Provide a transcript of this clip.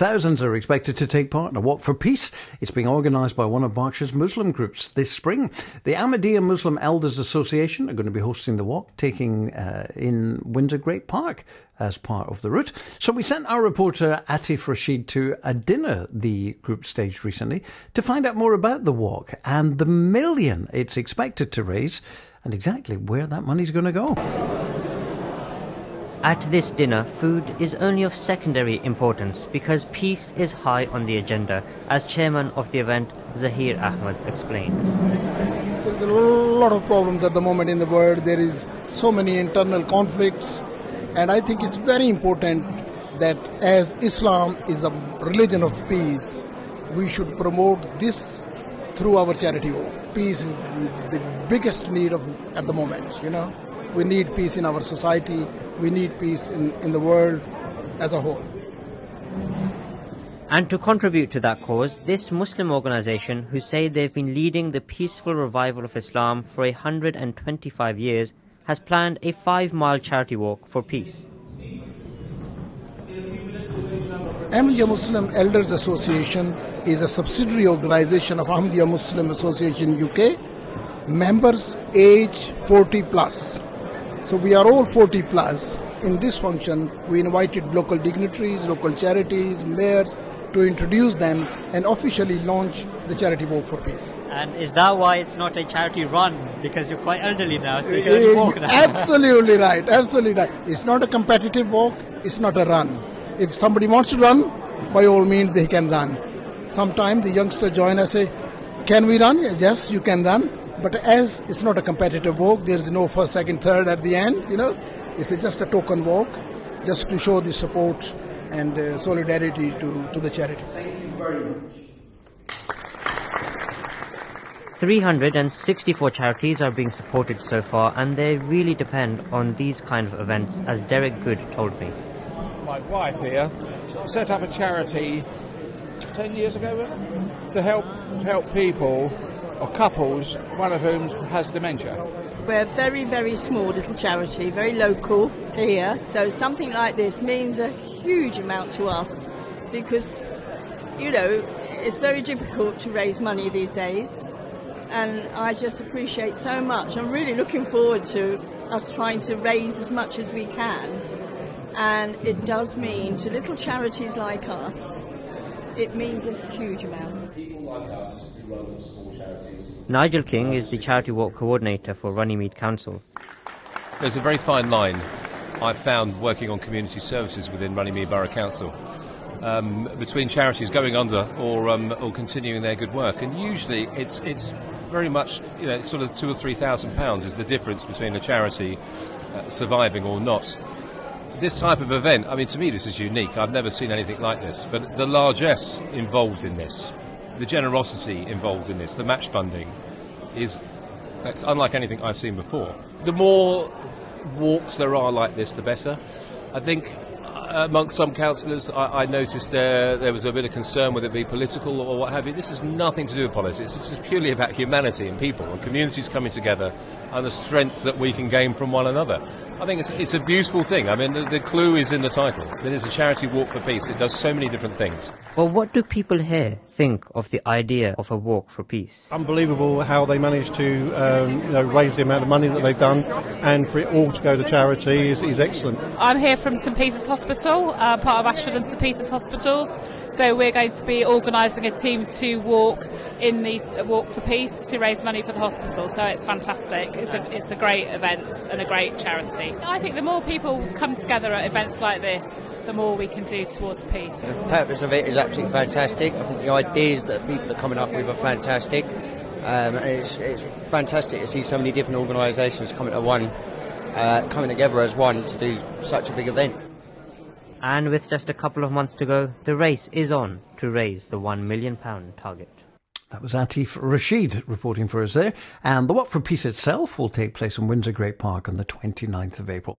Thousands are expected to take part in a walk for peace. It's being organised by one of Berkshire's Muslim groups this spring. The Ahmadiyya Muslim Elders Association are going to be hosting the walk, taking uh, in Windsor Great Park as part of the route. So we sent our reporter Atif Rashid to a dinner the group staged recently to find out more about the walk and the million it's expected to raise and exactly where that money's going to go. At this dinner, food is only of secondary importance because peace is high on the agenda, as chairman of the event, Zahir Ahmed, explained. There's a lot of problems at the moment in the world. There is so many internal conflicts, and I think it's very important that as Islam is a religion of peace, we should promote this through our charity work. Peace is the, the biggest need of at the moment, you know. We need peace in our society. We need peace in, in the world as a whole. And to contribute to that cause, this Muslim organization, who say they've been leading the peaceful revival of Islam for 125 years, has planned a five mile charity walk for peace. Ahmadiyya Muslim Elders Association is a subsidiary organization of Ahmadiyya Muslim Association UK. Members age 40 plus. So we are all 40 plus. In this function, we invited local dignitaries, local charities, mayors to introduce them and officially launch the charity walk for peace. And is that why it's not a charity run? Because you're quite elderly now, so you can only eh, walk now. Absolutely right. Absolutely right. It's not a competitive walk. It's not a run. If somebody wants to run, by all means they can run. Sometimes the youngsters join us say, "Can we run?" Yes, you can run. But as it's not a competitive walk, there is no first, second, third at the end. You know, it's just a token walk, just to show the support and uh, solidarity to, to the charities. Thank you very much. 364 charities are being supported so far, and they really depend on these kind of events, as Derek Good told me. My wife here set up a charity 10 years ago, to help to help people or couples, one of whom has dementia. We're a very, very small little charity, very local to here. So something like this means a huge amount to us because, you know, it's very difficult to raise money these days. And I just appreciate so much. I'm really looking forward to us trying to raise as much as we can. And it does mean to little charities like us, it means a huge amount. People like us who run small charities. Nigel King is the charity walk coordinator for Runnymede Council. There's a very fine line I've found working on community services within Runnymede Borough Council. Um, between charities going under or um, or continuing their good work, and usually it's it's very much you know sort of two or three thousand pounds is the difference between a charity uh, surviving or not this type of event, I mean, to me, this is unique. I've never seen anything like this. But the largesse involved in this, the generosity involved in this, the match funding is it's unlike anything I've seen before. The more walks there are like this, the better. I think uh, amongst some councillors, I, I, noticed there there was a bit of concern whether it be political or what have you. This has nothing to do with politics. It's just purely about humanity and people and communities coming together and the strength that we can gain from one another. I think it's, it's a beautiful thing. I mean, the, the clue is in the title. It is a charity walk for peace. It does so many different things. Well, what do people here think of the idea of a walk for peace? Unbelievable how they managed to um, you know, raise the amount of money that they've done, and for it all to go to charity is, is excellent. I'm here from St Peter's Hospital, uh, part of Ashford and St Peter's Hospitals. So we're going to be organising a team to walk in the Walk for Peace to raise money for the hospital. So it's fantastic. It's a, it's a great event and a great charity. I think the more people come together at events like this, the more we can do towards peace. The purpose of it is absolutely fantastic. I think the ideas that people are coming up with are fantastic. Um, it's, it's fantastic to see so many different organisations coming to one, uh, coming together as one to do such a big event. And with just a couple of months to go, the race is on to raise the £1 million target. That was Atif Rashid reporting for us there. And the Walk for Peace itself will take place in Windsor Great Park on the 29th of April.